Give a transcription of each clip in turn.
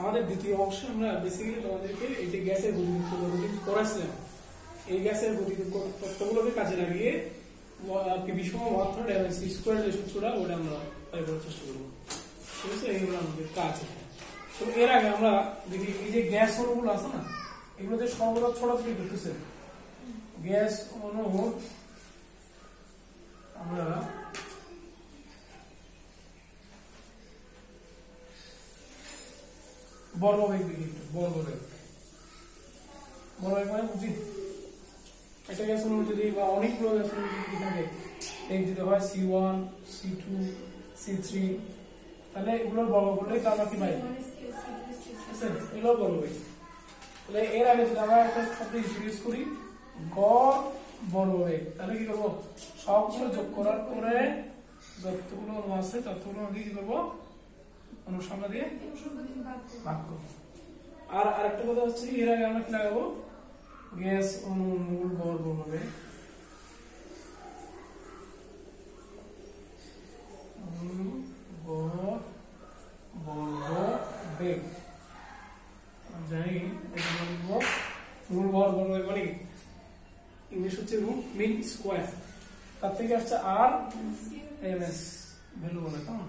আমাদের দ্বিতীয় অংশে, আমরা বেসিক্যালি তোমাদেরকে এই যে গ্যাসের গতিবিদ্যুৎ করেছিলাম, এই গ্যাসের গতিবিদ্যুৎ তত্ত্বগুলোকে কাজে লাগিয়ে পিভি সমান ওয়ান থার্ড স্কোয়ার যে সূত্রটা, ওটা আমরা বের করার চেষ্টা করব। ঠিক আছে? এইগুলো আমাদের কাজ। তো এর আগে আমরা দেখি, এই যে গ্যাস অণুগুলো আছে না, এগুলো যে সর্বদা ছড়াছড়ি করতেছে, গ্যাস অণু আমরা বর্গবেগ একটু, বর্গবেগ। বর্গবেগ মানে বুঝি? একটা গ্যাস অণু যদি বা অনেকগুলো গ্যাস অণু যদি থাকে এই যদি হয় C one C two C three তাহলে এগুলোর বর্গ করলে তো আমরা কি পাই? এগুলোর বর্গবেগ। তাহলে এর আগে যদি আমরা একটা শব্দ ইন্ট্রোডিউস করি গড় বর্গবেগ তাহলে কি করব? সবগুলো যোগ করার পরে যতগুলো আছে ততগুলো আগে কি করব? অনুসংখ্যা দিয়ে ভাগ করব। আর আরেকটা কথা হচ্ছে এর আগে আমরা কি লাগাবো? গ্যাস অণু মূল মূল গড় বর্গবেগ জানি মূল গড় বর্গবেগ মানে ইংলিশ হচ্ছে রুট মিন স্কোয়ার। তার থেকে আসছে আর এম এস। ভ্যালু বলে কেমন?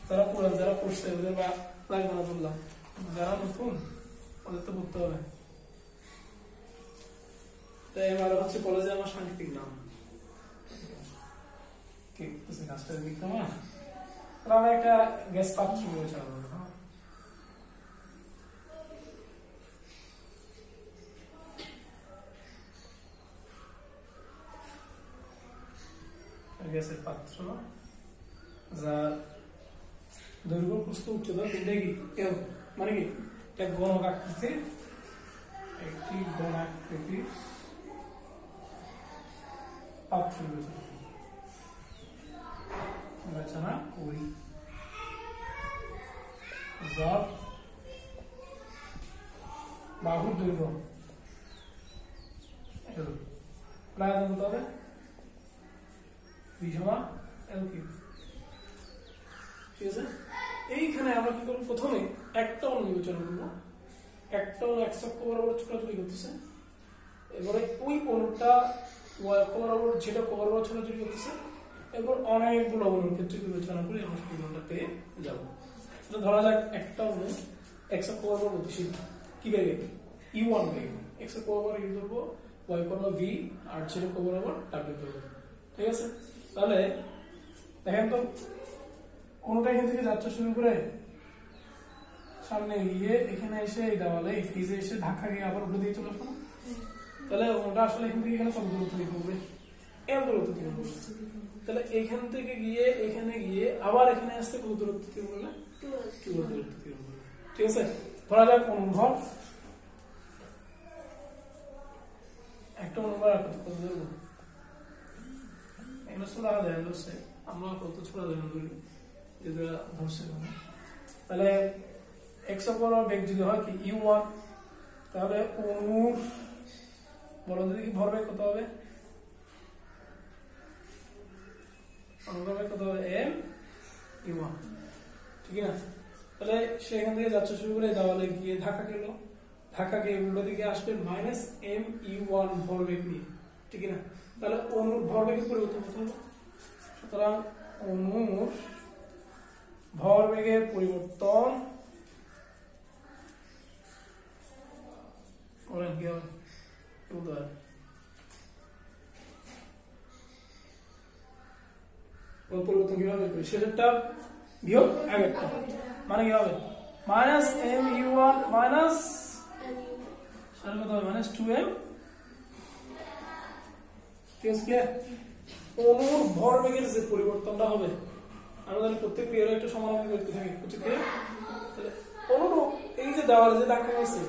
যারা পুরান যারা পড়ছে ওদের বা লাগবে না বললাম যারা নতুন ওদের তো পড়তে হবে তাই আমার হচ্ছে কলেজে আমার নাম গ্যাসের পাত্র যার দৈর্ঘ্য প্রস্থ উচ্চতা তিনটাই কি এল মানে কি একটা গণক আকৃতি একটি গণাকৃতি পাত্র রচনা করি যার বাহুর দৈর্ঘ্য L প্রায় বলতে হবে এল কিউব ঠিক আছে এইখানে আমরা কি করব? প্রথমে একটা বিবেচনা করব একটা অণু এক চক্র বরাবর ছোটাছুটি করতেছে? এবারে ওই অণুটা ওই অক্ষ বরাবর যেটা অক্ষ বরাবর ছোটাছুটি করতেছে? এরপর অনেকগুলো অণুর ক্ষেত্রে বিবেচনা করে আমরা সমীকরণটা পেয়ে যাব। ধরা যাক একটা অণু এক্স অক্ষ বরাবর গতিশীল। কি বেগে ইউ ওয়ান বেগে। এক্স অক্ষ বরাবর ইউ ধরবো ওয়াই বরাবর ভি আর জেড অক্ষ বরাবর ডাব্লিউ ধরবো ঠিক আছে? তাহলে দেখেন তো কোনটা এখান থেকে যাত্রা শুরু করে? সামনে গিয়ে এখানে এসে এই দেওয়ালে এই ফ্রিজে এসে ধাক্কা গিয়ে আবার উঠে দিয়ে চলে আসব তাহলে ওটা আসলে এখান থেকে এখানে কত দূরত্ব দিতে হবে? এম দূরত্ব দিতে হবে। তাহলে এখান থেকে গিয়ে এখানে গিয়ে আবার এখানে আসতে কত দূরত্ব দিতে হবে ঠিক আছে? ধরা যাক অনুভব। একটা অনুভব আর কত কত ধরবো এগুলো ছোড়া যায় আমরা কত ছোড়া যায় তাহলে এক্স বেগ যদি হয় কি? ইউ ওয়ান তাহলে অনুর বলো যদি কি কত হবে? কত হবে? এম ইউ ওয়ান ঠিক না? তাহলে থেকে যাচ্ছে শুরু করে দেওয়ালে গিয়ে ধাক্কা খেলো। ধাক্কা খেয়ে উল্টো দিকে আসবে মাইনাস এম ইউ ওয়ান ভরবেগ নিয়ে। ঠিক না? তাহলে অনুর ভরবেগের পরিবর্তন হতে হবে? সুতরাং অনুর ভরবেগের পরিবর্তন। পরিবর্তন কীভাবে করি? শেষেরটা বিয়োগ মানে কি হবে? Minus M U one minus minus two M. অনুর ভরবেগের যে পরিবর্তনটা হবে আমরা জানি প্রত্যেক ক্রিয়ার একটা সমানুপাতিক করতে থাকি। তাহলে অনুরূপ এই যে দেওয়ালে যে ধাক্কা গেছে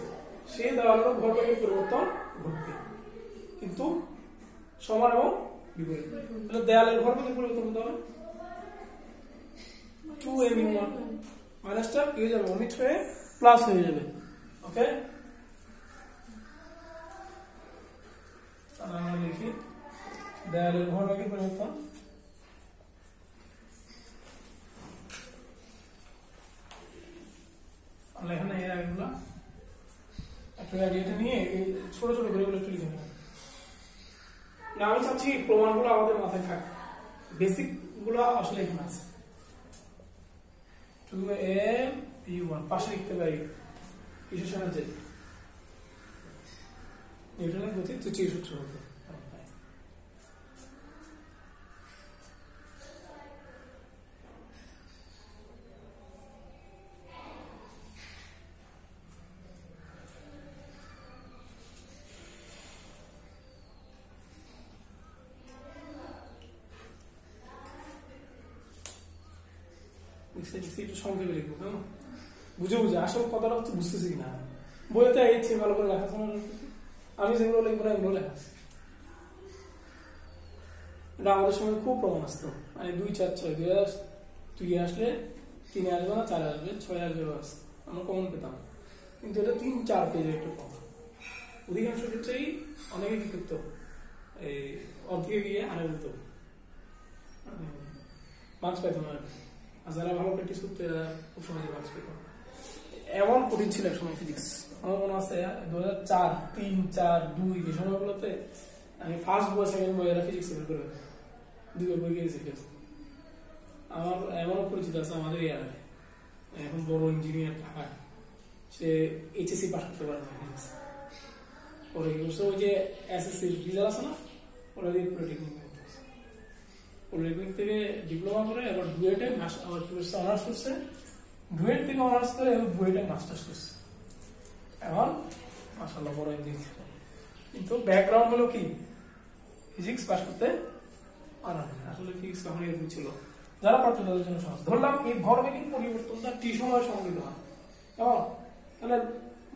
সেই দেওয়ালের ভরবেগের পরিবর্তন ঘটবে। কিন্তু সমান এবং বিপরীত। তাহলে দেয়ালের ভরবেগের পরিবর্তন হতে হবে? টু এম ইউ ওয়ান মাইনাসটা হয়ে যাবে? ওমিট হয়ে প্লাস হয়ে যাবে। ওকে তাহলে আমরা লিখি দেয়ালের ভরবেগের পরিবর্তন। আমরা এখানে এর আগেগুলো একটা আইডিয়াটা নিয়ে ছোট ছোট করে গুলো একটু লিখে না, আমি চাচ্ছি প্রমাণগুলো আমাদের মাথায় থাক। বেসিকগুলো আসলে এখানে আছে। টু এম পি ওয়ান পাশে লিখতে পারি কিসের সাহায্যে নিউটনের গতি তুচির সূত্র হতে বুঝে বুঝে, আসল কথাটা হচ্ছে বুঝতেছি না। বইতে এসেছি ভালো করে লেখাশোনা করতেছি। আমি যেগুলো লিখব না, এগুলো লেখা। এটা আমাদের সময় খুব প্রমাণ আসতো। মানে দুই চার ছয়, দুই আস দুই আসলে তিনে আসবে না চার আসবে ছয় আসবে বাস আমরা কমন পেতাম। কিন্তু এটা তিন, চার পেজের একটু কম। অধিকাংশ ক্ষেত্রেই অনেকে কি করতো? এই অর্ধেকে গিয়ে আনে দিত। মার্কস পাইতো না আর কি। আর যারা ভালো প্র্যাকটিস করতে খুব সহজে মার্কস পেত এমন কঠিন ছিল এক সময় ফিজিক্স আমার মনে আছে দু হাজার চার, তিন, চার, দুই, এই সময়গুলোতে আমি ফার্স্ট বই সেকেন্ড বই এরা ফিজিক্স বের করে দুই বই গিয়েছি আমার এমনও পরিচিত আছে আমাদের ইয়ারে। এখন বড় ইঞ্জিনিয়ার ঢাকায়। সে এইচএসসি পাস করতে পারে না physics। পরে কি করছে ওই যে এসএসসি রেজাল্ট আছে না, ওরা দিয়ে পলিটেকনিক পলিটেকনিক থেকে ডিপ্লোমা করে এবার ডুয়েটে অনার্স করছে। ডুয়েট থেকে অনার্স করে এবার বুয়েটে মাস্টার্স করছে। এখন মাসাল্লাহ বড় ইঞ্জিনিয়ার কিন্তু ব্যাকগ্রাউন্ড হলো কি? ফিজিক্স পাস করতে পারা। আসলে ফিজিক্স কখনো এরকম ছিল। যারা পারত তাদের জন্য সহজ। ধরলাম, এই ভরবেগের পরিবর্তনটা টি সময় সংগঠিত হয়। কেমন তাহলে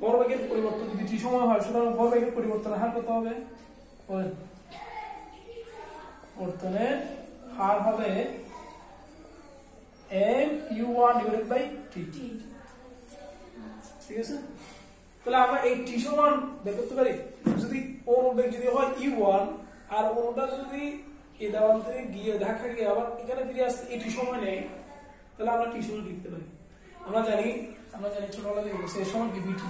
ভরবেগের পরিবর্তন যদি টি সময় হয়, সুতরাং ভরবেগের পরিবর্তনের হার কত হবে। পরিবর্তনের হার হবে M U one divided by T ঠিক আছে? তাহলে আমরা এই টি সমান বের করতে পারি যদি অনুবেগ যদি হয় ই ওয়ান আর অনুটা যদি এই দেওয়াল থেকে গিয়ে দেখা গিয়ে আবার এখানে ফিরে আসতে এই টি সময় নেই তাহলে আমরা টি সমান লিখতে পারি। আমরা জানি আমরা জানি ছোটবেলা থেকে সে সমান কি বিটি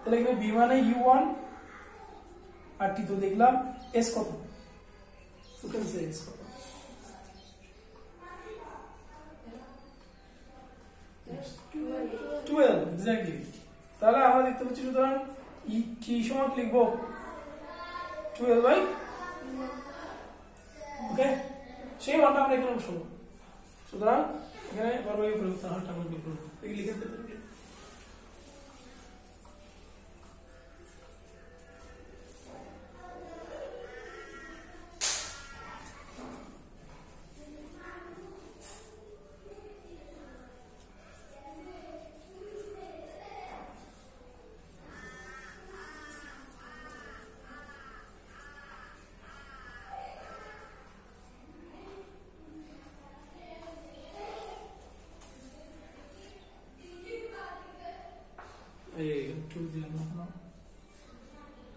তাহলে এখানে বি মানে ইউ ওয়ান আর টি তো দেখলাম এস কত? এস কত? টুয়েলভ তাহলে আমরা দেখতে পাচ্ছি সুতরাং ই কি সমান লিখব? টুয়েলভ বাই ওকে সেই মানটা আমরা এখানে শুনব। সুতরাং এখানে বর্গের পরিবর্তন হারটা আমরা এই লিখে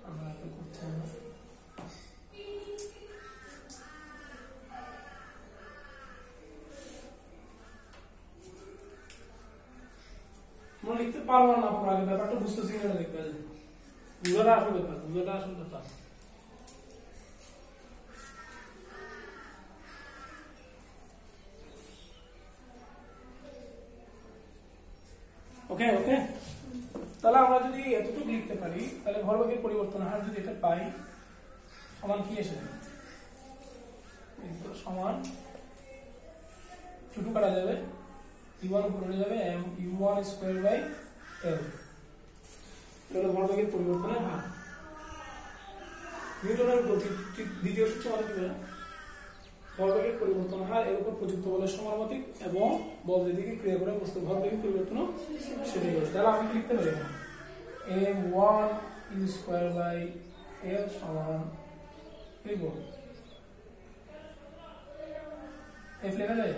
আমরা এত করতে হবে লিখতে পারব না আগে, ব্যাপারটা বুঝতেছি না, দেখবে বুঝাটা আসল ব্যাপার বুঝাটা আসল ব্যাপার। তাহলে ভরবেগের পরিবর্তন হার যদি এটা পাই, সমান কি এসে সমান ছোট কাটা যাবে ইউ ওয়ান উপরে যাবে U one square by L এটা ভরবেগের পরিবর্তনের হার। নিউটনের গতি দ্বিতীয় সূত্র মানে কি বলে ভরবেগের পরিবর্তন হার এর উপর প্রযুক্ত বলের সমানুপাতিক এবং বল যেদিকে ক্রিয়া করে বস্তু ভরবেগের পরিবর্তন সেদিকে। তাহলে আমি লিখতে পারি M one U square by L সমান লিখব এফ লেখা যায়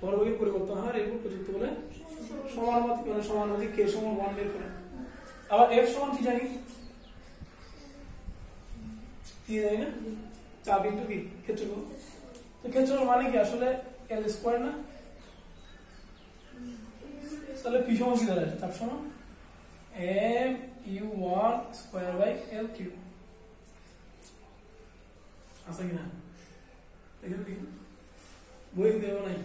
ভরবেগের পরিবর্তন হার এর উপর প্রযুক্ত বলে? সমানুপাতিক মানে সমানুপাতিক কে সমান ওয়ান বের করে। আবার এফ সমান কি জানি? কি জানি না? চাপ ইন্টু কি? ক্ষেত্রফল। তো ক্ষেত্রফল মানে কি? আসলে এল স্কোয়ার না? তাহলে পি সমান কি দাঁড়ায় চাপ সমান M U one square by L Q আছে কি না? দেখেন দেখি। বই দেবো নাই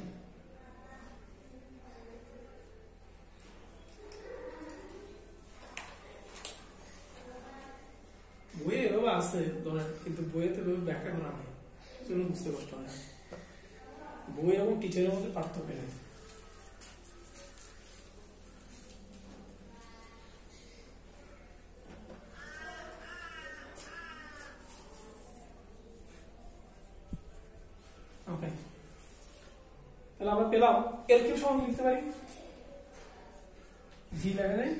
বইয়ে এভাবে আছে, ধরেন, কিন্তু বইয়েতে এভাবে ব্যাখ্যা করা নেই। বুঝতে কষ্ট হয় বই এবং টিচারের মধ্যে পার্থক্য নেই। তাহলে আমরা পেলাম। এল কিউ সমান লিখতে পারি? জি যায়।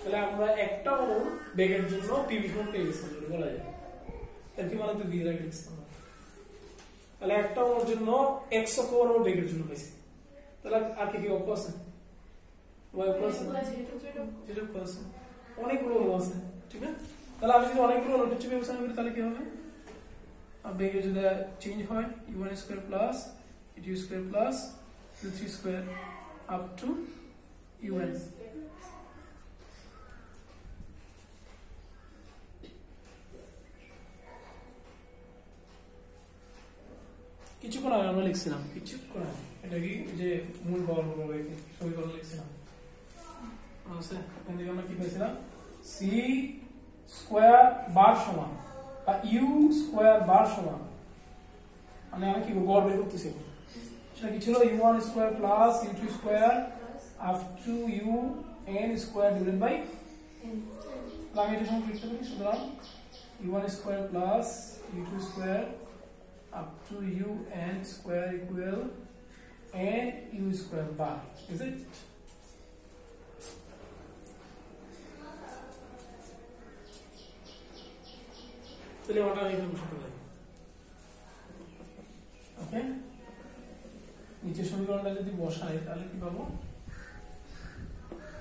তাহলে আমরা একটা অণুর বেগের জন্য পিভি সমান পেয়ে গেছি বলা যায়। এর কি মানে তো ভি রাখে লিখছি তাহলে একটা অণুর জন্য এক্স অক্ষ বরাবর বেগের জন্য পেয়েছি। তাহলে আর কি কি অক্ষ আছে? ওয়াই অক্ষ আছে? অনেকগুলো অণু আছে ঠিক আছে? তাহলে আমি যদি অনেকগুলো অণু বিবেচনা করি তাহলে কি হবে? বেগে যদি চেঞ্জ হয় U one square plus U square plus U three square up to U N কিছুক্ষণ আগে আমরা লিখছিলাম। কিছুক্ষণ আগে। এটা কি যে মূল বল হবে সমীকরণ লিখছিলাম। আছে এখান থেকে আমরা কি পেয়েছিলাম সি স্কোয়ার বার সমান। ইউ স্কোয়ার বার সমান মানে আমি কি গড় বের করতেছি। সেটা কি ছিল? U one square plus U two square up to U N square divide by আমি এটা সঙ্গে লিখতে পারি? সুতরাং U one square plus U two square up to u n square equal n u square bar. Is it? তাহলে ওটা লিখে বসাতে পারি। ওকে নিচের সমীকরণটা যদি বসাই, তাহলে কি পাবো?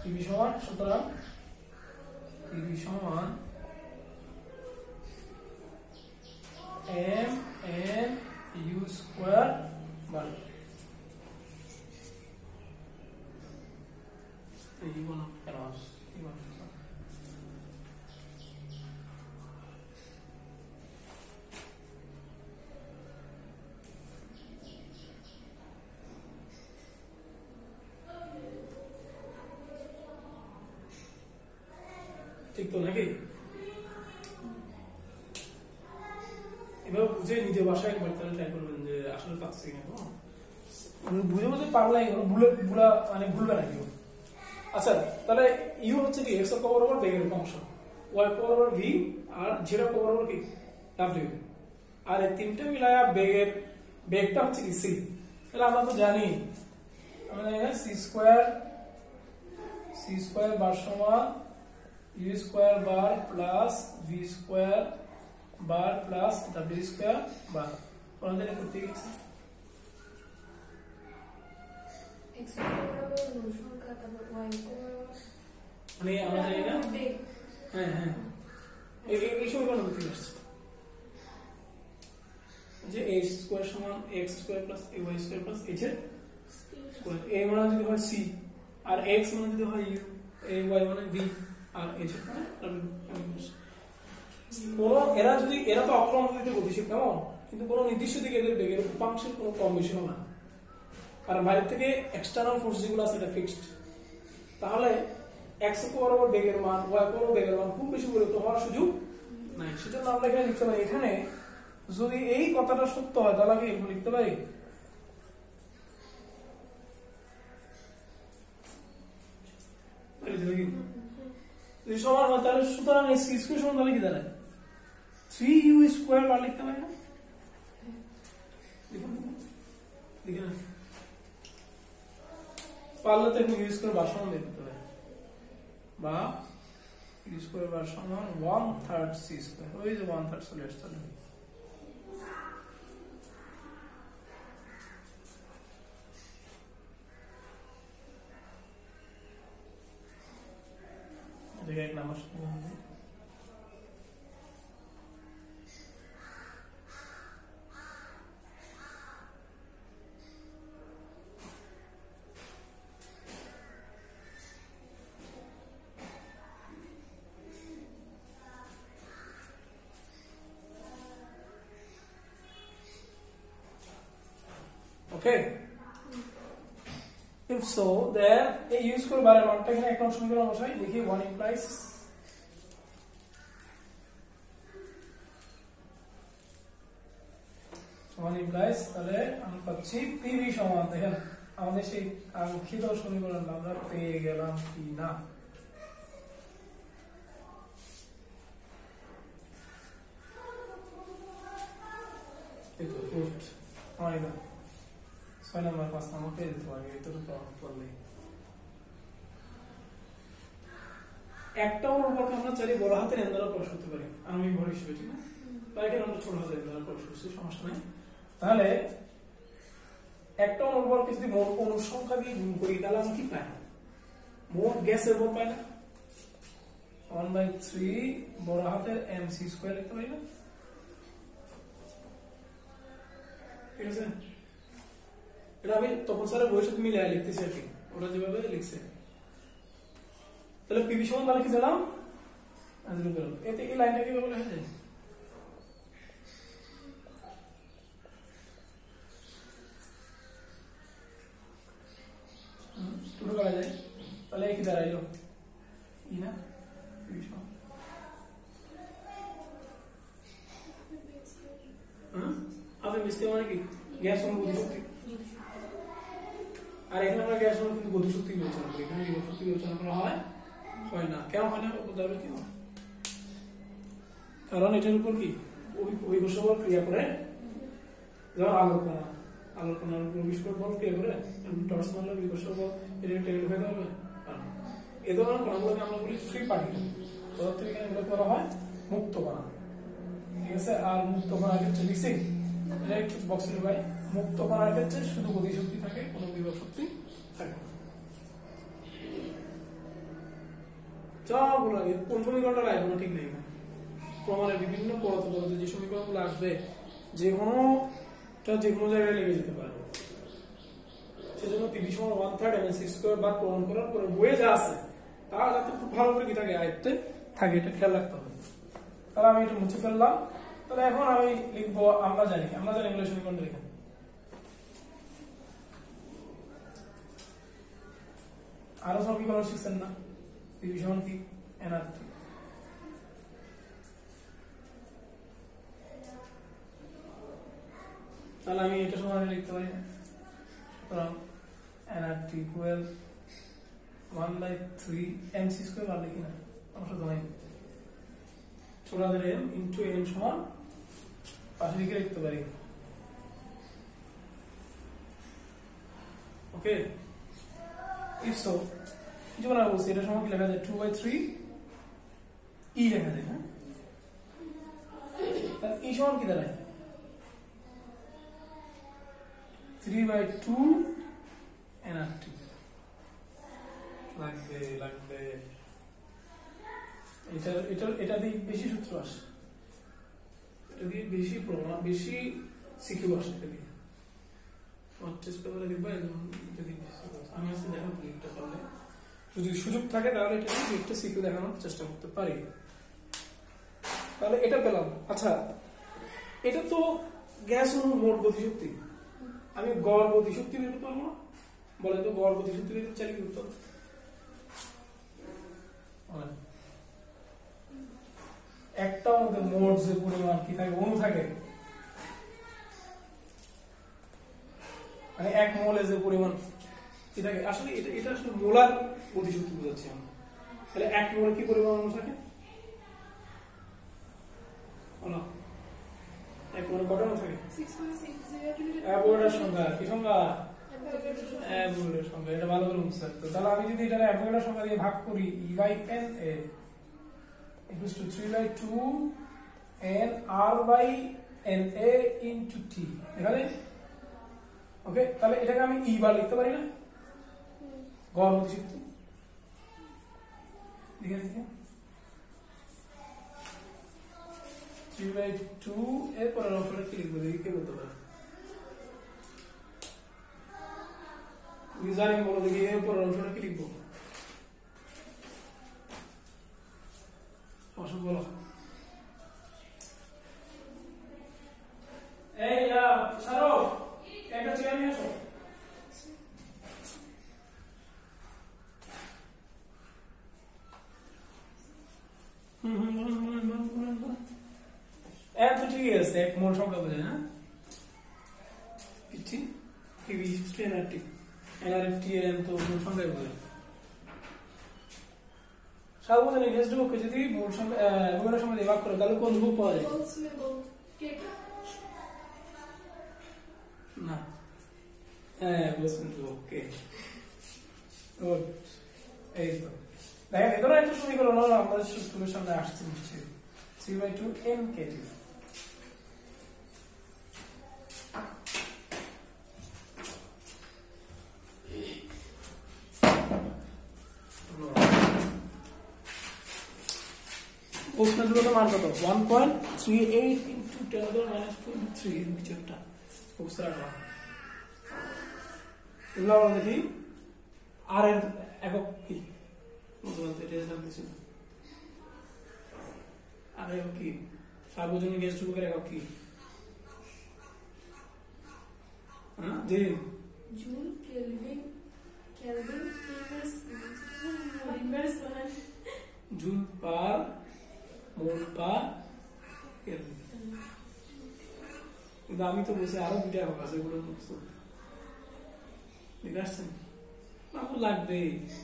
টিভি সমান, সুতরাং টিভি সমান u square বার এই কোন ঠিক তো নাকি বুঝে নিজে বাসায় একবার তাহলে ট্রাই করবেন যে আসলে পাচ্ছি মানে বুঝে বুঝে পারলে এগুলো ভুলে, ভুলা মানে ভুলবে আচ্ছা তাহলে ইউ হচ্ছে কি এক্স অক্ষ বরাবর বেগের ওয়াই অক্ষ বরাবর ভি আর জেড অক্ষ বরাবর কি? ডাব্লিউ আর এই তিনটে মিলায়া বেগের বেগটা হচ্ছে কি সি তাহলে আমরা তো জানি, আমরা জানি C square C square bar সমান U square bar plus V square bar plus W square bar আমাদের করতে গেছি মানে আমরা জানি হ্যাঁ হ্যাঁ এই সমীকরণ করতে আসছে যে a স্কোয়ার সমান x square plus a y square plus h এর স্কোয়ার a মানে যদি হয় c. আর x মানে যদি হয় u a y মানে v. কোন এরা যদি, এরা তো গতিশীল, কেমন? কিন্তু কোনো নির্দিষ্ট দিকে এদের উপাংশের না। কারণ থেকে এক্সটার্নাল ফোর্স যেগুলো আছে, এটা ফিক্সড তাহলে বেগের মান ওয়াই বেগের মান খুব বেশি পরিবর্তন হওয়ার সুযোগ নাই। সেজন্য আমরা এখানে লিখতে পারি, এখানে যদি এই কথাটা সত্য হয়, তাহলে আমি এরকম লিখতে পারি। তো নাকি? যদি সমান হয়, তাহলে সুতরাং এই স্কোয়ার সমান তাহলে কি দাঁড়ায় থ্রি ইউ স্কোয়ার বার লিখতে পারি না। পারলে তো এখন ইউজ করে বার সমান দিতে পারি। বা ইউজ করে bar one third C square. ওই যে ওয়ান থার্ড চলে আসছে పత్రిక నమస్కారం করে বারের মানটা এখানে এক নম্বর সমীকরণ দেখি 1 implies ওয়ান তাহলে আমরা পাচ্ছি পিভি সমান। দেখেন সেই সমীকরণ আমরা পেয়ে গেলাম কি না? তো ছয় নম্বর, পাঁচ নম্বর পেয়ে দিতে পারি এতটুকু করলেই একটা অনুপাতকে আমরা চাইলে বড় হাতের এন দ্বারা করতে পারি। আমি বড় হিসেবে, ঠিক না? বা এখানে আমরা ছোট হাতের এন দ্বারা প্রকাশ করছি, সমস্যা নাই। তাহলে একটা অনুপাতকে যদি মোট অনুসংখ্যা দিয়ে গুণ করি, তাহলে আমি কি পাই? মোট গ্যাসের ভর পাই না? ওয়ান বাই থ্রি বড় হাতের এম সি স্কোয়ার লিখতে পারি না? ঠিক আছে? এটা আমি তপন স্যারের বইয়ের সাথে মিলিয়ে লিখতেছি আর কি। ওটা যেভাবে লিখছে। তাহলে পিভি সমান তাহলে কি জানাম আজকে বেরোলো এতে এই লাইনটা কি সমান। আপনি মিসকে মানে কি? গ্যাস অনুভূতি শক্তি। আর এখানে আমরা গ্যাস কিন্তু গতি শক্তি বিবেচনা করি। এখানে বিভব শক্তি বিবেচনা করা হয় হয় না। কেন হয় না? হবে কেন কারণ এটার উপর কি? অভিঘোষ ক্রিয়া করে। যেমন আলোকনা আলোকনার উপর বিস্ফোরক ক্রিয়া করে। টর্চ মারলে অভিঘোষ বল এটা টেবিল হয়ে যাবে এ ধরনের কণাগুলোকে আমরা বলি ফ্রি পার্টিকেল পদার্থবিজ্ঞানে করা হয় মুক্ত কণা। ঠিক আছে? আর মুক্ত কণার ক্ষেত্রে লিখছি এটা ঢুকাই মুক্ত কণার ক্ষেত্রে শুধু গতি শক্তি থাকে, কোনো বিভব শক্তি থাকে না। বিভিন্ন যে সমীকরণগুলো আসবে যে কোনোটা যে কোনো জায়গায় লেগে যেতে পারে। সেজন্য পিভি সমান one third M C square bar প্রমাণ করার পরে বইয়ে যা আছে, তা যাতে খুব ভালো করে কি থাকে আয়ত্তে থাকে, এটা খেয়াল রাখতে হবে। তাহলে আমি এটা মুছে ফেললাম। তাহলে এখন আমি লিখব, আমরা জানি আমরা জানি এগুলো সমীকরণটা লিখেন আরও সমীকরণ শিখছেন না? পিভি সমান কি এনআরটি তাহলে আমি এটা সমানে লিখতে পারি সুতরাং NRT equal one by three M C square bar লিখি না, সমস্যা তো নাই। ছোটাদের এম ইন্টু এম সমান পাশে লিখে লিখতে পারি। ওকে ইফ সো যেমন আমি বলছি এটা সময় কি লেখা যায় টু বাই থ্রি ই লেখা যায় হ্যাঁ তাহলে ই সমান কি দাঁড়ায় থ্রি বাই টু এনআরটি লাগবে লাগবে এটা এটা এটা দিয়ে বেশি সূত্র আসে এটা দিয়ে বেশি প্রমাণ বেশি সিকিউ আসে এটা দিয়ে আমার চেষ্টা করে দেখবা আসে। আমি আজকে দেখো করলে যদি সুযোগ থাকে তাহলে এটা দিয়ে একটা সিকিউ দেখানোর চেষ্টা করতে পারি। তাহলে এটা পেলাম। আচ্ছা এটা তো গ্যাস অনু মোট গতিশক্তি। আমি গড় গতিশক্তি বের করতে পারব না? বলেন তো গড় গতিশক্তি বের চাইলে কি বলেন। একটা মধ্যে মোট যে পরিমাণ কি থাকে, অণু থাকে। মানে এক মোলে যে পরিমাণ কি থাকে আসলে এটা এটা আসলে মোলার গতিশক্তি বোঝাচ্ছি আমরা। তাহলে এক মোড়ে কি পরিমাণ অণু থাকে? এক মোড়ে কটা অণু থাকে? অ্যাভোগাড্রোর সংখ্যা কি সংখ্যা অ্যাভোগাড্রোর সংখ্যা এটা ভালো করে বুঝতে হবে। তাহলে আমি যদি এটা অ্যাভোগাড্রোর সংখ্যা দিয়ে ভাগ করি E by N A equals to 3 by 2 and r by n a into t এখানে? ওকে তাহলে এটাকে আমি ই বার লিখতে পারি না? গড় গতিশক্তি লিখে দিকে 3 by 2 এর অংশটা কি লিখব দেখি, কে দেখি এরপরের অংশটা কি লিখব? অসুখ বলো। এই সারো একটা চেয়ার নিয়ে আসো হুম হুম বলুন বলুন বলুন বলুন বলুন এত ঠিকই আছে এক মোট সংখ্যা বোঝায় না পিচ্ছি টিভি হিস্ট্রি এনআরটি এনআরএফটি এর তো মোট সংখ্যাই বোঝায় সার্বজনীন ইংরেজি বুককে যদি মোট সংখ্যা সংখ্যা দিয়ে ভাগ করে তাহলে কোন বুক পাওয়া যায় না হ্যাঁ বুঝছেন তো ওকে এই তো দেখেন এগুলো একটা সমীকরণ আমাদের সূত্রের সামনে আসছে নিশ্চয়ই three by two N KT প্রশ্নগুলো তো মান কত ওয়ান পয়েন্ট থ্রি কি হ্যাঁ জুল পার পার কেলভিন কিন্তু আমি তো বলছি আরও দুইটা একক আছে মুখস্থ আসছেন আমার লাগবে।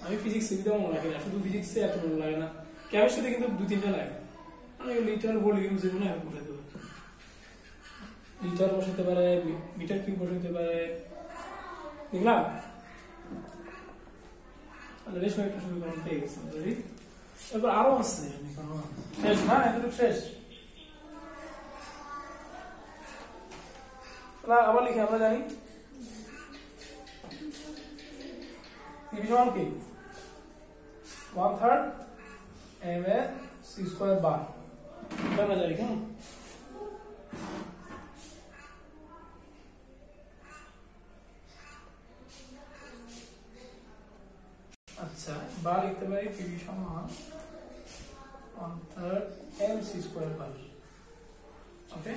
আমি ফিজিক্স সুবিধাও মনে রাখি না, শুধু ফিজিক্সে এত মনে লাগে না। কেমিস্ট্রিতে কিন্তু দু তিনটা লাগে। মানে লিটার ভলিউম যেগুলো না বসাতে পারে লিটার বসাতে পারে মিটার কিউব বসাতে পারে। দেখলাম? বেশ কয়েকটা সমীকরণ পেয়ে গেছে এরপর আরও আছে। শেষ না, এতটুকু শেষ। আবার লিখে, আমরা জানি। টিভি সমান কি? One third M A C square bar জানি কেমন আচ্ছা বার লিখতে পারি টিভি সমান one third M C square bar okay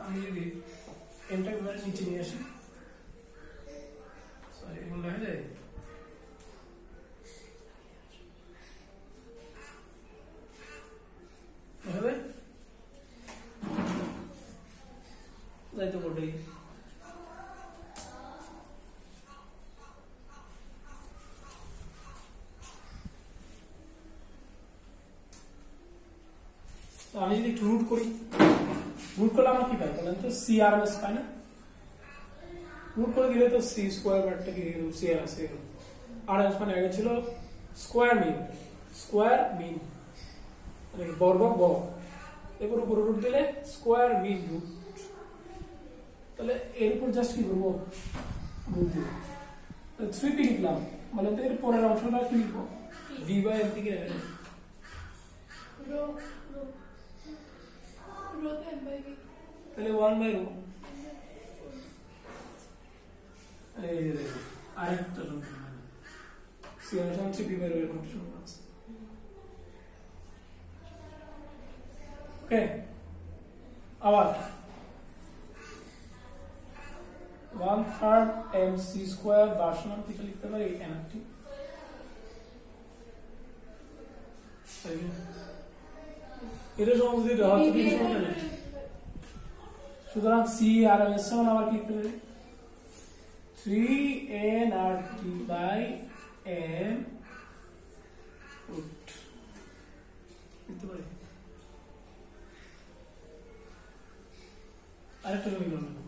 আমি যদি এমটা এবার নিচে নিয়ে আসি সরি এগুলো দেখা যায় হবে যাই তো বটেই তো আমি যদি একটু রুট করি রুট করলে আমার কি পাই? বলেন তো সি আর এস পাই না? রুট করে দিলে তো সি স্কোয়ার বারটা কি C R S R S মানে আগে ছিল স্কোয়ার মিন স্কোয়ার মিন মানে বর্গ ব এরপর উপরে রুট দিলে স্কোয়ার মিন রুট তাহলে এর উপর জাস্ট কি করব? রুট দিব। থ্রি পি লিখলাম। মানে তো এর পরের অংশটা কি লিখব? ভি বাই এর দিকে তাহলে ওয়ান বাই রো আরেকটা সমান রো এর আছে ওকে আবার one third M C square bar সমান লিখতে পারি? এনআরটি এটা সমান যদি হয় বি সমান সুতরাং সি আর এম এর সমান আবার কি করবে 3 n r t by m root লিখতে পারি? আরেকটা সমীকরণ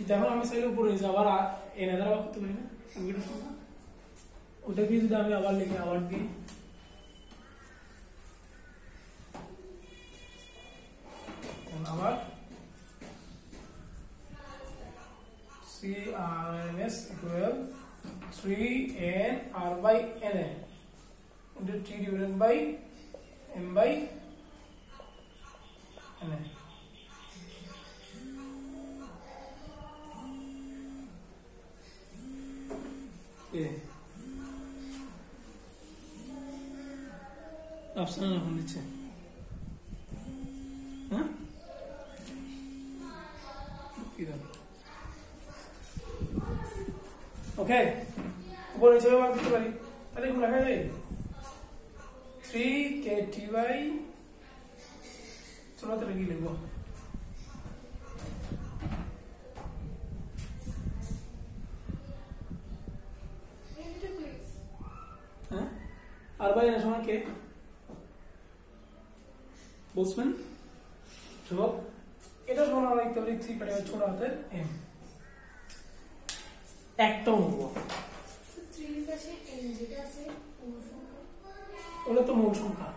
নেব কিন্তু এখন আমি চাইলে উপরে নিচে আবার আ- এনে দ্বারা করতে পারি না সংখ্যাটা সংখ্যা ওটাকে যদি আমি আবার লিখি আবার দিই এখন আবার C R N S equal three N R by N A into t divided by m by বুঝবেন ধ্রুবক এটা সমান আমরা পারি থ্রি পারে ছোট হাতের এম একটা সংখ্যা। ওটা তো মূল সংখ্যা।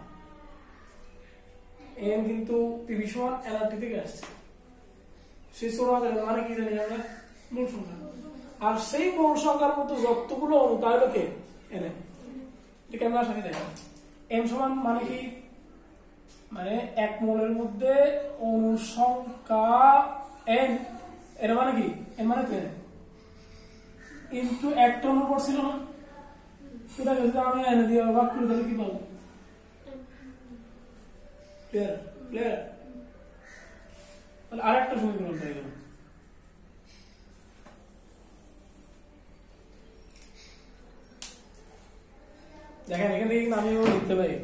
এম কিন্তু পিভি সমান এনআরটি থেকে আসছে। সেই ছোট হাতের মানে কি জানি আমরা? মূল সংখ্যা। আর সেই মূল সংখ্যার মতো যতগুলো অনু হলো কে এনে এটা ক্যামেরার সাথে দেখা। এম সমান মানে কি? মানে এক মোলের মধ্যে অনুসংখ্যা এন এর মানে কি? এর মানে কি ইন্টু একটা অনু পড়ছিল না। সেটা যদি আমি এনে দিয়ে অবাক করে, তাহলে কি পাবো? ক্লিয়ার ক্লিয়ার তাহলে আরেকটা সমীকরণ পেয়ে গেলাম। দেখেন, এখান থেকে কিন্তু আমিও লিখতে পারি।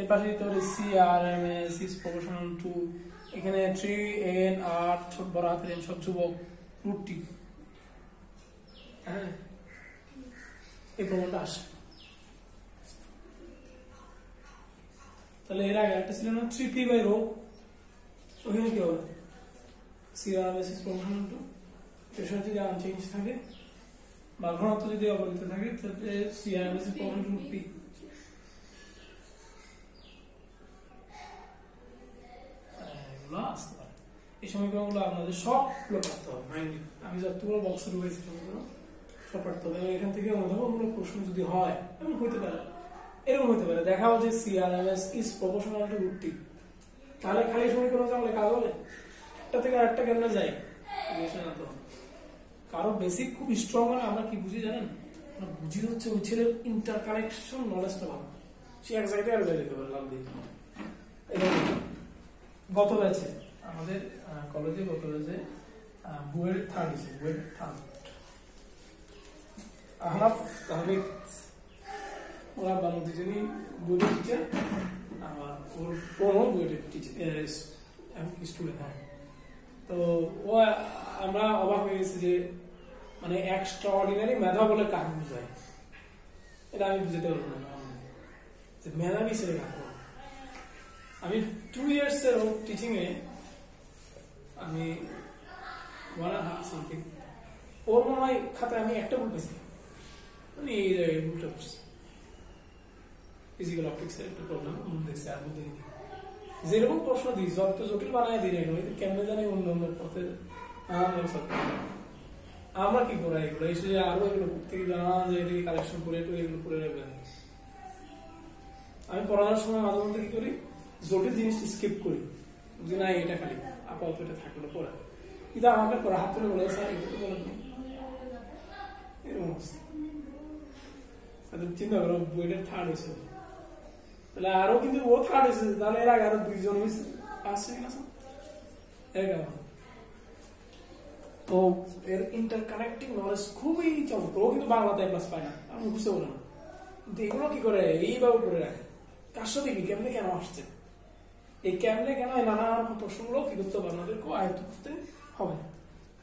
এর পাশে দিতে পারি C R M S is proportional to এখানে থ্রি এন আর ছোট, বড় হাতের এন সব যুবক রুট টি হ্যাঁ? এই প্রমাণটা আসে তাহলে এর আগে একটা ছিল না থ্রি পি বাই রো ওখানে কি হবে? C R S is proportional to এর সাথে যদি আনচেঞ্জ থাকে, বা ঘনত্ব যদি অবহিত থাকে, তাহলে C R S is proportional root P এগুলো আসতে পারে এই সমীকরণগুলো আপনাদের সবগুলো পারতে হবে আমি যতগুলো বক্স শুরু হয়েছে সমীকরণ সব পারতে হবে। এবং এখান থেকে অনুধাবনমূলক প্রশ্ন যদি হয়, এমন হইতে পারে, এরকম হইতে পারে। দেখাও যে CRMS is proportional to root তাহলে খালি সমীকরণ জানলে কাজ হবে একটা থেকে আরেকটা কেমনে যায়? জানতে কারও বেসিক খুব স্ট্রং মানে আমরা কি বুঝি জানেন? বুঝি হচ্ছে ওই ছেলের ইন্টার কানেকশন নলেজটা ভালো। সে এক জায়গায় আর যেতে পারে, লাভ দিয়ে গত ব্যাচে? আমাদের কলেজে গত ব্যাচে বুয়ের থার্ড হয়েছে, বুয়ের থার্ড আহনাফ তাহমিদ ওরা বানু দুজনই বুয়েটের টিচার আমার ওর বোনও বুয়েটের টিচার স্টুডেন্ট হ্যাঁ। তো ও, আমরা অবাক হয়ে গেছি যে মানে এক্সট্রা অর্ডিনারি মেধা বলে কাকে বোঝায়। এটা আমি বুঝতে পারব না মেধাবী ছেলে কাকে। আমি টু ইয়ার্স এর টিচিং এ আমি ওয়ান আর সামথিং ওর মনে হয় খাতায় আমি একটা ভুল পেয়েছি। মানে এই জায়গায় ভুলটা করছি ফিজিক্যাল অপটিক্স এর একটা প্রবলেম ভুল দেখছি আর ভুল দেখিনি যেরকম প্রশ্ন দিই, যত জটিল বানায় দিই কেন কেমনে জানি অন্য অন্য পথে আমরা কি করি এগুলো? এসে যে আরও এগুলো প্রত্যেকে জানা যে এটাকে কালেকশন করে এগুলো করে রাখবেন আমি পড়ানোর সময় মাঝে মধ্যে কি করি? জটিল জিনিস স্কিপ করি। যে না এটা খালি? আপাতত এটা থাকল পড়া কিন্তু আমাকে পড়া হাত তুলে বলে, স্যার এটা তো বলেন। এরকম অবস্থা। চিন্তা করো, বইটা থার্ড হয়েছে। তাহলে আরও কিন্তু ও থার্ড হয়েছে, তাহলে এর আগে আরও দুইজন হয়েছে। পাঁচ তো এর ইন্টার কানেক্টিং নলেজ খুবই চমক ও কিন্তু বাংলাতে প্লাস পায় না। আমি বুঝতে পারি না। কিন্তু এগুলো কি করে? এইভাবে করে রাখে। কার সাথে কি? কেমনে কেন আসছে? এই ক্যামলে কেন এই নানা রকম প্রশ্নগুলো কি করতে হবে? আমাদেরকেও আয়ত্ত করতে হবে।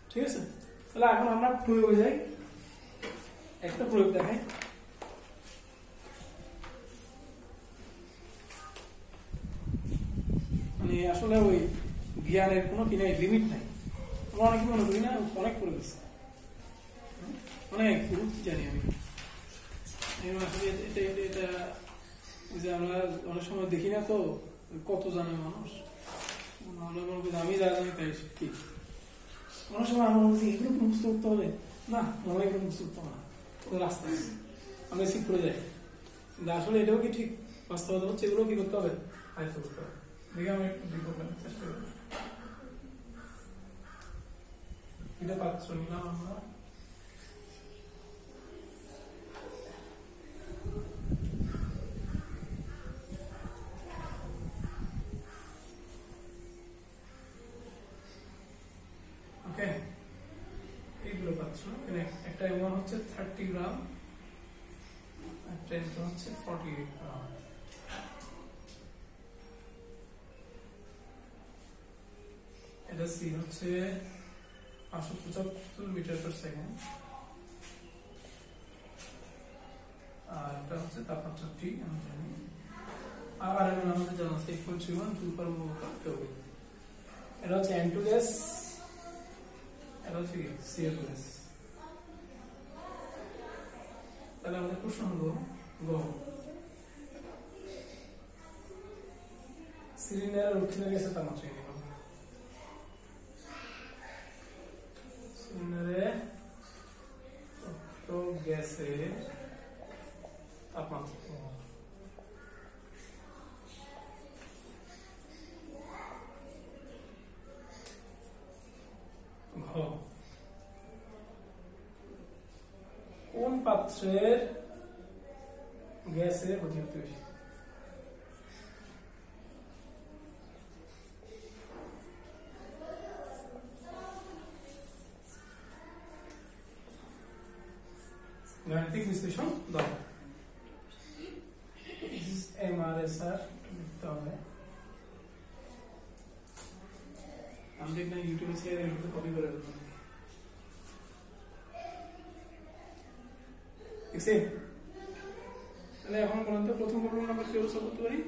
ঠিক আছে? তাহলে এখন আমরা প্রয়োগ যাই। একটা প্রয়োগ দেখাই। মানে আসলে ওই জ্ঞানের কোনো কি নাই লিমিট নাই। আমরা অনেকে মনে করি না, অনেক করে গেছে। অনেক গুরুত্ব জানি আমি। এটা এটা এটা যে আমরা অনেক সময় দেখি না তো কত জানে মানুষ মনে সময় আমরা এগুলো যাই আসলে এটাও কি ঠিক বাস্তবতা হচ্ছে কি করতে হবে দেখে আমি চেষ্টা করব এটা পাত্র নিলাম আমরা ওকে এইগুলো একটা এমন হচ্ছে থার্টি গ্রাম একটা এটা হচ্ছে ফর্টি গ্রাম এটা সি হচ্ছে পাঁচশো পঁচাত্তর মিটার পার সেকেন্ড আর এটা হচ্ছে তাপমাত্রা টি আমি জানি। আরেকটা আমাদের জানা আছে point three one two per kelvin এটা হচ্ছে এন টু গ্যাস এটা হচ্ছে সিএল তাহলে আমাদের প্রশ্ন হলো গ। সিলিন্ডারের গ্যাসের তাপমাত্রা সিলিন্ডারে তাপমাত্রা ঘ। কোন পাত্রের গ্যাসের অতিরিক্ত বেশি? গাণিতিক বিশ্লেষণ দাও। এমআরএসআর লিখতে হবে। আমি এখানে ইউটিউবে একটু কপি করে দেবো দেখছি। তাহলে এখন পর্যন্ত প্রথম প্রবলেম আমরা কীভাবে সলভ করতে পারি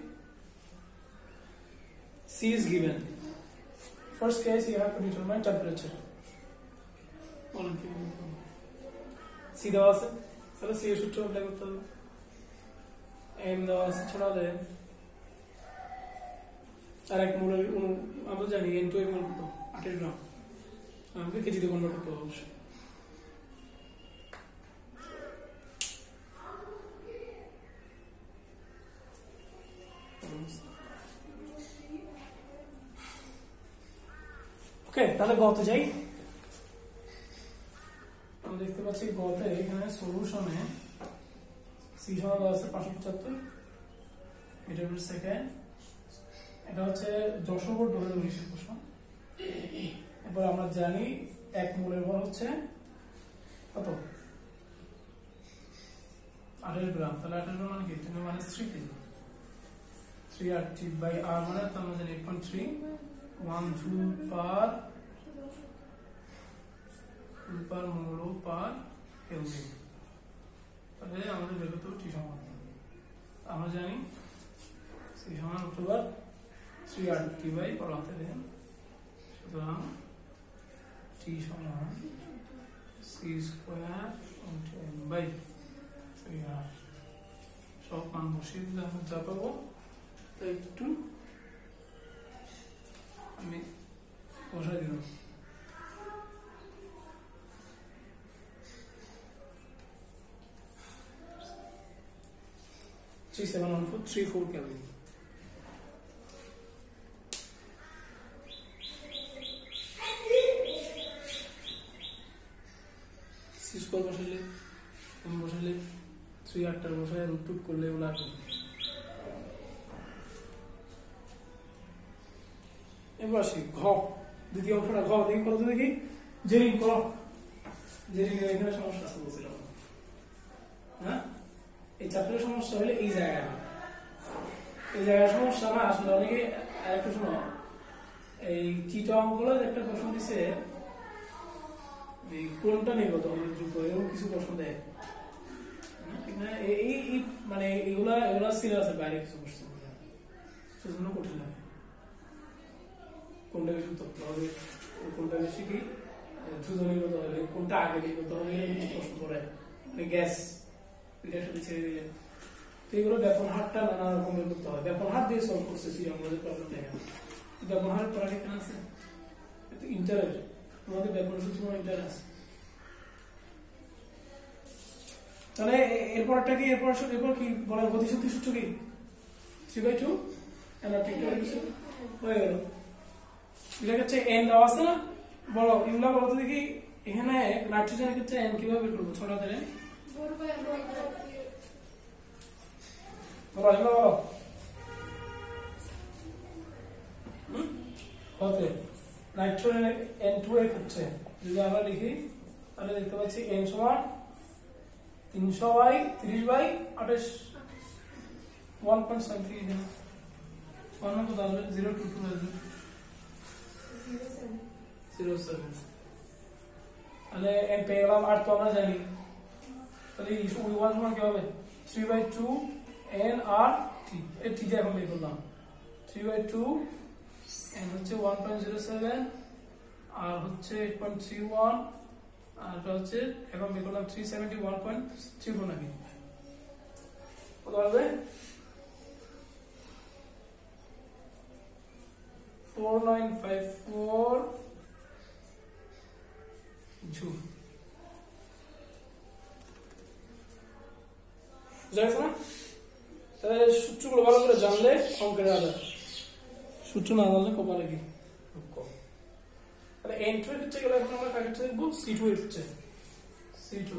C is given. First case you have to determine temperature. বলুন কি সি দেওয়া আছে। তাহলে সি এর সূত্র অ্যাপ্লাই করতে হবে। এম দেওয়া আছে ছড়া দেয় আর এক মোলের আমরা জানি এন টু এম কত? আটের গ্রাম। আমাকে কেজিতে কনভার্ট করতে হবে অবশ্যই। ওকে, তাহলে গতে যাই। আমরা দেখতে পাচ্ছি গতে এখানে সলিউশনে সি সমান আছে পাঁচশো পঁচাত্তর পার সেকেন্ড এটা হচ্ছে যশোর ধরে উনিশের প্রশ্ন। এরপর আমরা জানি এক মোলের ভর হচ্ছে কত? আঠারো গ্রাম, তাহলে গ্রাম মানে কি? তুমি মানে three KG. Three R T by R মানে তো আমরা জানি eight point three one joule per joule per mole per kelvin তাহলে আমাদের বের টি সমান আমরা জানি সি সমান অক্টোবর থ্রি আর টি বাই পড়াতে দেন। সুতরাং টি সমান C square by three R সব মান বসিয়ে দিলে যা পাবো একটু আমি বসাই দিলাম। Three seven one four three four বসাইলে M বসাইলে থ্রি আটটার বসায় রুট টুট করলে এগুলো আসবে এবার আসি, ঘ। দ্বিতীয় অংশটা ঘ। দেখি করো তো দেখি? জেরিং করো জেরিং এখানে সমস্যা আছে বলছিলাম। এই সমস্যা হলে এই জায়গায় এই জায়গায় সমস্যা না আসলে অনেকে আরেকটু শোনো এই চিটা অঙ্কগুলো একটা প্রশ্ন দিছে কোনটা নির্গত যুক্ত এরকম কিছু প্রশ্ন দেয়। হ্যাঁ, না এই মানে এগুলা এগুলা বাইরে কিছু প্রশ্ন সেজন্য কঠিন লাগে কোনটা বেশি হবে কোনটা বেশি কি? দুজনীগত হবে কোনটা আগে নিগত হবে প্রশ্ন করে মানে গ্যাস আছে। ইন্টারের তোমাদের ব্যাপন সূত্র ইন্টার আছে। তাহলে এ- এরপরটা কি, এরপর এরপর কি বলা গতি সূত্র কি? থ্রি বাই টু গেল। এটা হচ্ছে এন বলো, এগুলা বলো তো দেখি। এখানে নাইট্রোজেনের ক্ষেত্রে এন কীভাবে করব? বলো এগুলো বলো? হতে নাইট্রোজেনের এন টু এর ক্ষেত্রে যদি আমরা লিখি তাহলে দেখতে পাচ্ছি এন সমান তিনশো বাই তিরিশ বাই আঠাশ। ওয়ান পয়েন্ট সামথিং ওয়ান কত আসবে জিরো টু টু আসবে সেভেন জিরো সেভেন তাহলে এন পেয়ে গেলাম। আর তো আমরা জানি। তাহলে উই ওয়ান সমান কি হবে? Three by two N R T এই টিটা এখন বের করলাম। থ্রি বাই টু এন হচ্ছে one point zero seven R হচ্ছে এইট পয়েন্ট থ্রি ওয়ান আর হচ্ছে এখন বের করলাম three seventy one point three four নাকি? কত হবে four nine five four joule বুঝা গেছে না তাহলে সূত্রগুলো ভালো করে জানলে অঙ্কের আলাদা। সূত্র না জানলে কপালে কি। তাহলে এন্ট্রি ক্ষেত্রে গেলে এখন আমরা কাকে দেখব সি টু এর সি টু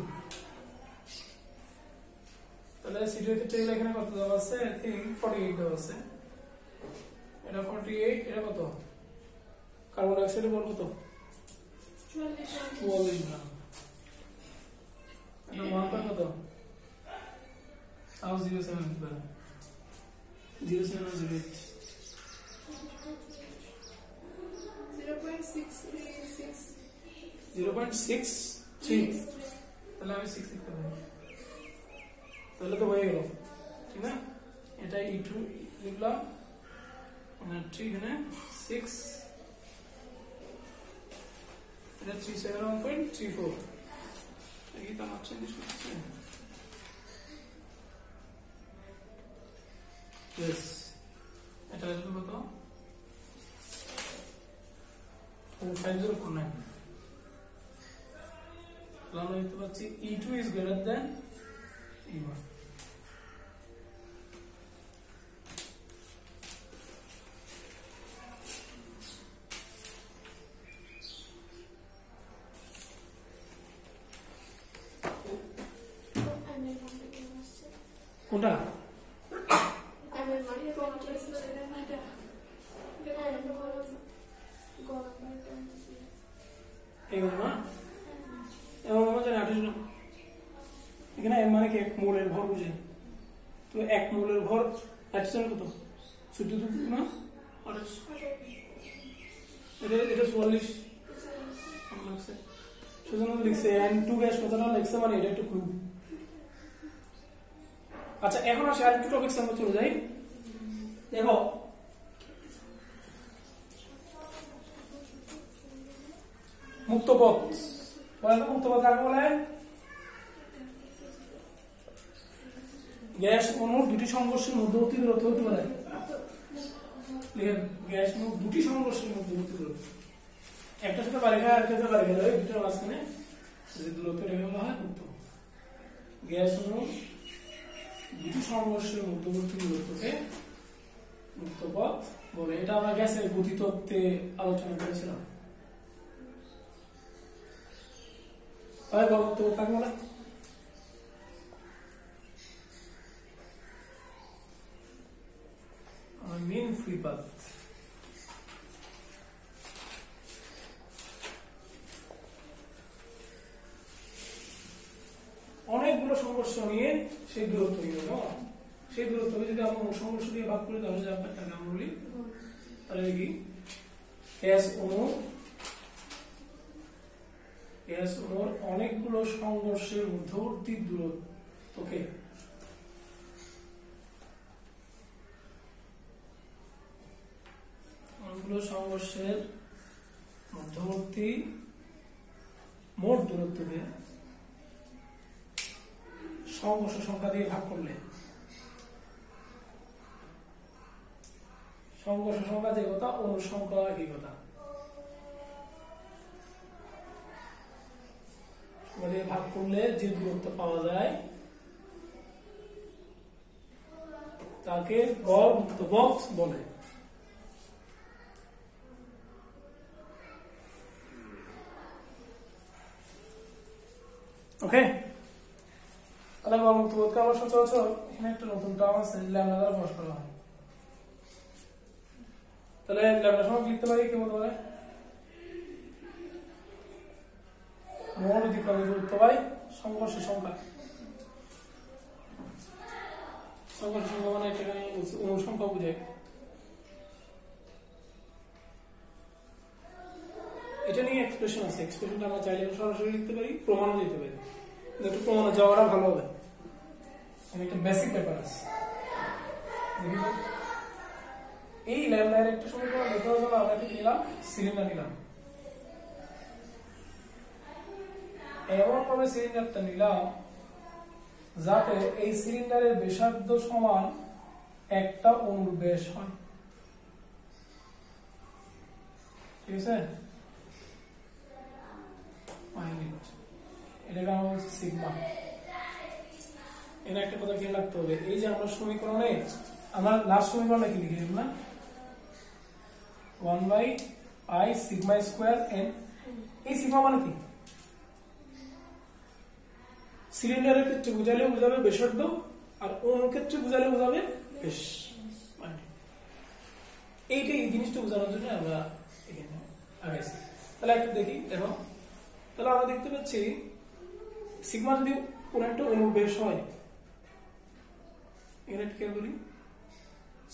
তাহলে সি টু এর ক্ষেত্রে গেলে এখানে কত দেওয়া আছে? আই থিঙ্ক ফর্টি এইট দেওয়া আছে। এটা ফর্টি এইট এটা কত? কার্বন ডাইঅক্সাইডের বল কত? চুয়াল্লিশ। গ্রাম। এটা কত? তাও জিরো সেভেন হতে পারে zero seven zero eight zero point six three six zero point six three তাহলে আমি সিক্স লিখতে পারি তাহলে তো হয়ে গেল ঠিক না এটা ই টু লিখলাম থ্রি এখানে সিক্স এটা three seven one point three four কি তার হচ্ছে ইয়েস এটা আসবে কত? ফাইভ জিরো ফোর নাইন তাহলে আমরা দেখতে পাচ্ছি E two is greater than E one এমএর মানে আসছে কোনটা? মানে এটা একটু ক্লু আচ্ছা এখন আসে আর একটু টপিক আমরা চলে যাই। দেখো মুক্ত পথ বলে তো কাকে বলে? গ্যাস অণুর দুটি সংঘর্ষের মধ্যবর্তী দূরত্ব হতে পারে। গ্যাস অণুর দুটি সংঘর্ষের মধ্যবর্তী দূরত্ব একটা সাথে বাড়ি খায় আরেকটা সাথে বাড়ি খায় দুটোর মাঝখানে। যে দূরত্ব এটাকে বলা হয় মুক্ত গ্যাস অণুর দুটি সংঘর্ষের মধ্যবর্তী দূরত্বকে মুক্ত পথ বলে। এটা আমরা গ্যাসের গতিতত্ত্বে আলোচনা করেছিলাম। তাহলে বলো তো কাকে বলে? মেন সংঘর্ষ নিয়ে সেই দূরত্ব নিয়ে না সেই দূরত্বকে যদি আমরা সংঘর্ষ দিয়ে ভাগ করি, তাহলে যে আমরা বলি, তাহলে কি? অণু গ্যাস অণুর অনেকগুলো সংঘর্ষের মধ্যবর্তী দূরত্বকে অনেকগুলো সংঘর্ষের মধ্যবর্তী মোট দূরত্বকে সংঘর্ষ সংখ্যা দিয়ে ভাগ করলে। সংঘর্ষ সংখ্যা যে কথা অনুসংখ্যা কথা। ভাগ করলে যে দূরত্ব পাওয়া যায়, তাকে গড় বলে। ওকে তাহলে গড় মুক্ত বোধকে আমরা সচরাচর এখানে একটা নতুন টার্ম আছে, ল্যামডা দ্বারা প্রকাশ করা হয়। তাহলে ল্যামডা লিখতে পারি কি বলতে পারে? সংঘর্ষের সংখ্যা। সংখ্যার সংখ্যা মানে অনুসংখ্যা এটা নিয়ে এক্সপ্রেশন আছে। এক্সপ্রেশনটা আমরা চাইলে সরাসরি লিখতে পারি, প্রমাণও দিতে পারি। একটু প্রমাণে যাওয়াটা ভালো হবে। একটা বেসিক ব্যাপার আছে। এই ল্যামডার একটা সমীকরণ লেখার জন্য আমরা নিলাম সিলিন্ডার নিলাম এমন ভাবে সিলিন্ডারটা নিলাম যাতে এই সিলিন্ডারের ব্যাসার্ধ সমান একটা অণুর ব্যাস হয়। ঠিক আছে? এটাকে আমরা সিগমা। এখানে একটা কথা খেয়াল রাখতে হবে। এই যে আমরা সমীকরণে, আমরা লাস্ট সমীকরণে কি লিখেছিলাম না? One by I sigma square N এই সিগমা মানে কি? সিলিন্ডারের ক্ষেত্রে বুঝালে বুঝাবে ব্যাসার্ধ, আর অন্য ক্ষেত্রে বুঝালে বুঝাবে বেশ মানে এইটাই এই জিনিসটা বোঝানোর জন্য আমরা এখানে আগাইছি। তাহলে একটা দেখি, দেখো। তাহলে আমরা দেখতে পাচ্ছি সিগমা যদি কোন একটা অনুবেশ হয়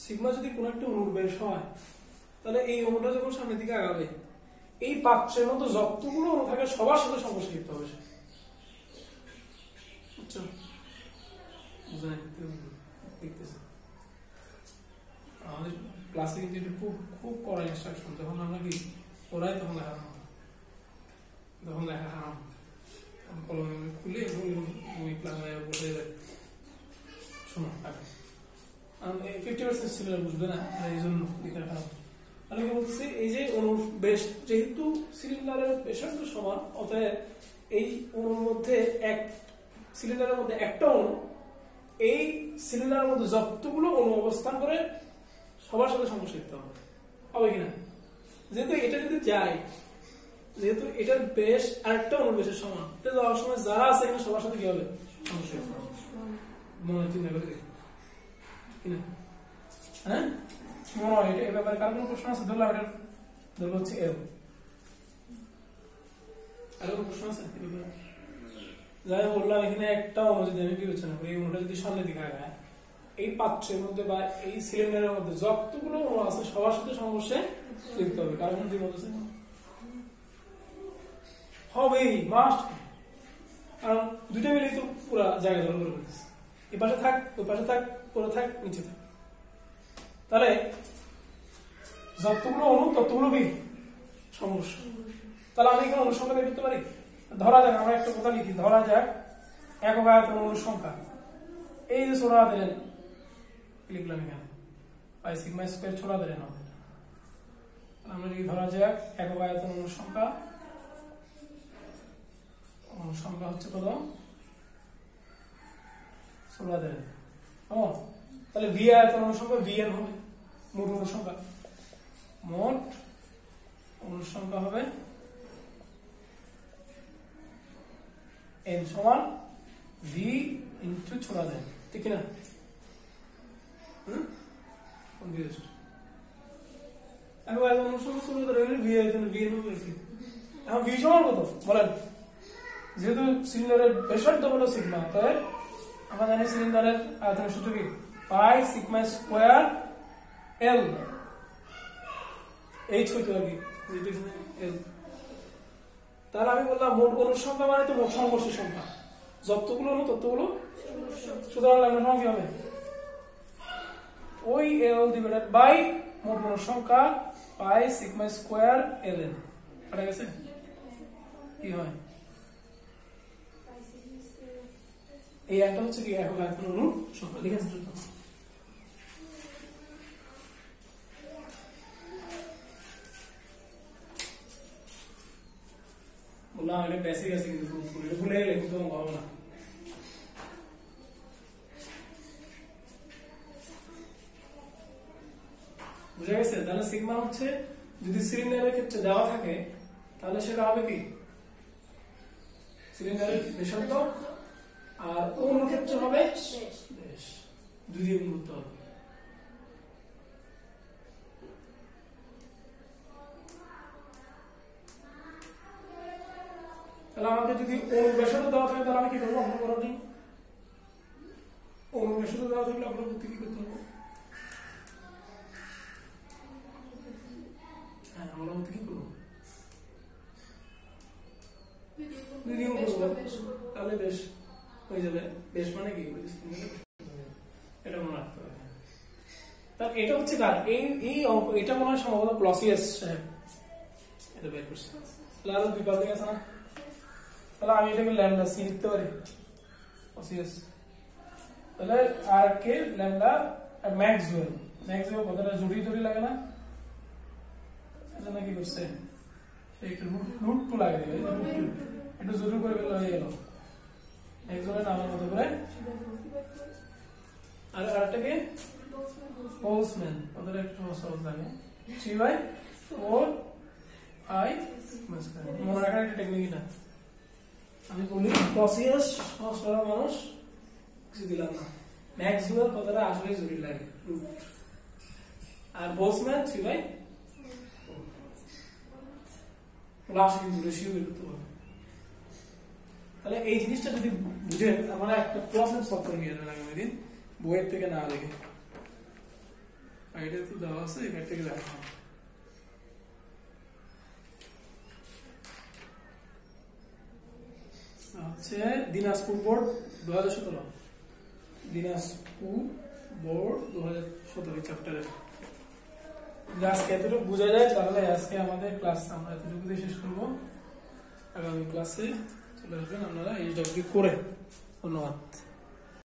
সিগমা যদি একটা অনুবেশ হয়, তাহলে এই অণুটা যখন সামনের দিকে আগাবে, এই পাত্রের মতো যতগুলো থাকে সবার সাথে লিখতে হবে সে। আমাদের ক্লাসে কিন্তু খুব খুব কড়া ইনস্ট্রাকশন যখন আমরা কি তখন তখন লেখা কলম খুলে এবং বই প্লাঙায় বসে শোনো আগে ফিফটি পার্সেন্ট ছিল বুঝবে না এই জন্য লিখে রাখা হতো। তাহলে কি বলতেছে এই যে অণুর বেশ যেহেতু সিলিন্ডারের ব্যাসার্ধ সমান অতএব এই অণুর মধ্যে এক সিলিন্ডারের মধ্যে একটা অণু এই সিলিন্ডারের মধ্যে যতগুলো অণু অবস্থান করে সবার সাথে করতে হবে হবে কিনা যেহেতু এটা যদি যায় যেহেতু এটার বেশ আরেকটা বেশের সমান। যাওয়ার সময় যারা আছে এখানে সবার সাথে কি হবে? মনে চিন্তা করে হ্যাঁ যাই বললাম এখানে এই যদি সামনের দিকে এই পাত্রের মধ্যে বা এই সিলিন্ডারের মধ্যে যতগুলো আছে, সবার সাথে সংঘর্ষে লিখতে হবে। কার মধ্যে বলতেছে হবেই মাস্ট কারণ দুইটা মিলেই তো পুরা জায়গা দখল করে ফেলতেছে এই পাশে থাক, ওই পাশে থাক পুরো থাক, নিচে থাক। তাহলে, যতগুলো অণু ততগুলো কি সমস্যা। তাহলে আমি এখানে অনুসংখ্যা করতে পারি? ধরা যাক, আমরা একটা কথা লিখি। ধরা যাক, একক আয়তন অণুর সংখ্যা। এই যে ছোড়া দিলেন, লিখলাম এখানে। পাই সিগমা স্কোয়ার ছোড়া দিলেন আমাদের। আমরা লিখি ধরা যাক, একক আয়তন অণুর সংখ্যা হচ্ছে কত ছোড়া দিলেন ও তাহলে ভি আয়তন অণুর সংখ্যা ভিএন হবে মোট অণুর সংখ্যা মোট অণুর সংখ্যা হবে এন সমান ভি ইন্টু ছোড়া দেন ঠিক না কনফিউজড একবার অণুর সংখ্যা ছোড়া দেন ভি আয়তন ভি এন হবে এখন ভি সমান কত বলেন যেহেতু সিলিন্ডারের ব্যাসার্ধ হলো সিগমা তাই আমরা জানি সিলিন্ডারের আয়তনের সূত্র কি? Pi sigma square L H হইতো যেহেতু এল তাহলে আমি বললাম মোট অনুর সংখ্যা মানে তো মোট সংঘর্ষের সংখ্যা। যতগুলো হলো ততগুলো সুতরাং ল্যামডা সমান কি হবে? ওই এল ডিভাইডেড বাই মোট অনুর সংখ্যা pi sigma square L N গেছে? কি হয়? এই একটা হচ্ছে কি এখন এখন অনু সংখ্যা লিখেছে দ্রুত। বললাম এটা বেসিক আছে কিন্তু ভুলে না। বুঝা গেছে? তাহলে সিগমা হচ্ছে, যদি সিলিন্ডারের ক্ষেত্রে দেওয়া থাকে, তাহলে সেটা হবে কি? সিলিন্ডারের ব্যাসার্ধ আর কোন ক্ষেত্রে হবে বেশ দুই দিয়ে হবে। তাহলে আমাকে যদি অনু ব্যাসার্ধ দেওয়া থাকে তাহলে আমি কি করব? অঙ্ক করার জন্য অনু দেওয়া থাকলে আপনার করতে কি করতে হবে? হ্যাঁ আমরা করতে কি করব তাহলে বেশ। হয়ে যাবে বেশ মানে কি এটা মনে রাখতে হবে। তার এটা হচ্ছে কার? এই এই অঙ্ক, এটা মনে হয় সম্ভবত প্লসিয়াস সাহেব। এটা বের করছে। তাহলে আরও দুই না? তাহলে আমি এটাকে ল্যামডা সি লিখতে পারি। প্লসিয়াস তাহলে আর কে ল্যামডা ম্যাক্সওয়েল ম্যাক্সওয়েল কথাটা জুড়ি জুড়ি লাগে না? সেজন্য কি করছে? সে রুট টু লাগে দিবে একটু জুড়ি করে ফেলে হয়ে গেল। ম্যাক্সওয়েলের নামের মতো করে আর আরেকটাকে Boltzmann, ওদের একটু সহজ লাগে থ্রি বাই ফোর আই মনে রাখার একটা টেকনিক না আমি বলি প্রসিয়াস সরল মানুষ কিছু দিলাম না ম্যাক্সিমাম কথাটা আসলে জরুরি লাগে আর বোসম্যান থ্রি বাই লাস্ট কিন্তু রেশিও বের করতে পারবে তাহলে এই জিনিসটা যদি বুঝেন আমরা একটা প্রবলেম সলভ করে নিয়ে যাবেন আগামী দিন বইয়ের থেকে না দেখে। আইডিয়া তো দেওয়া আছে, এখান থেকে দেখা। হচ্ছে দিনাজপুর বোর্ড দু হাজার সতেরো। দিনাজপুর বোর্ড দু হাজার সতেরো চ্যাপ্টারে আজকে এতটুকু বোঝা যায়, তাহলে আজকে আমাদের ক্লাস আমরা এতটুকু শেষ করব। আগামী ক্লাসে চলে আসবেন আপনারা এই করে ধন্যবাদ